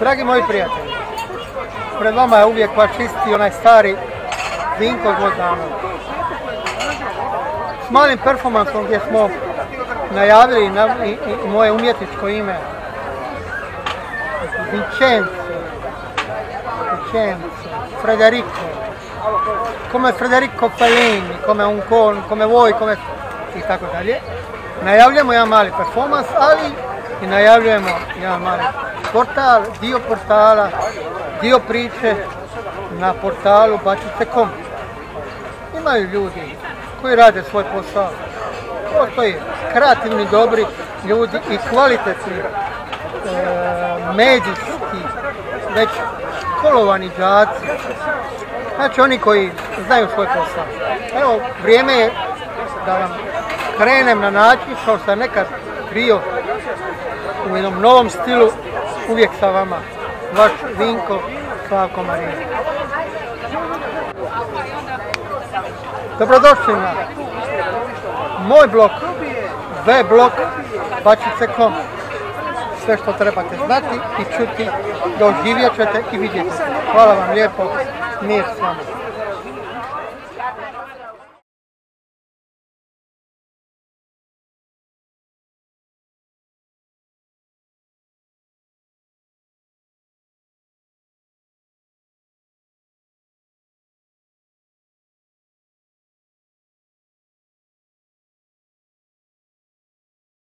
Dragi moji prijatelji, pred vama je uvijek vaš isti onaj stari Vinko Gvozdanović. S malim performansom gdje smo najavili na, i, i moje umjetničko ime Vincenzo, Vincenzo, Federico, come Federico Fellini, come un con, come voi, come i tako dalje. Najavljujemo jedan mali performans, ali i najavljujemo jedan mali portal, dio portala, dio priče na portalu bačice.com. Imaju ljudi koji rade svoj posao. Postoji kreativni, dobri ljudi i kvalitetni e, medijski, već školovani đaci. Znači oni koji znaju svoj posao. Evo, vrijeme je da vam krenem na način kao sam nekad bio u jednom novom stilu, uvijek sa vama. Vaš Vinko Slavko Marina. Dobrodošli na moj blog, vblog bačice.com. Sve što trebate znati i čuti, doživjet ćete i vidjeti. Hvala vam lijepo, mir s vama.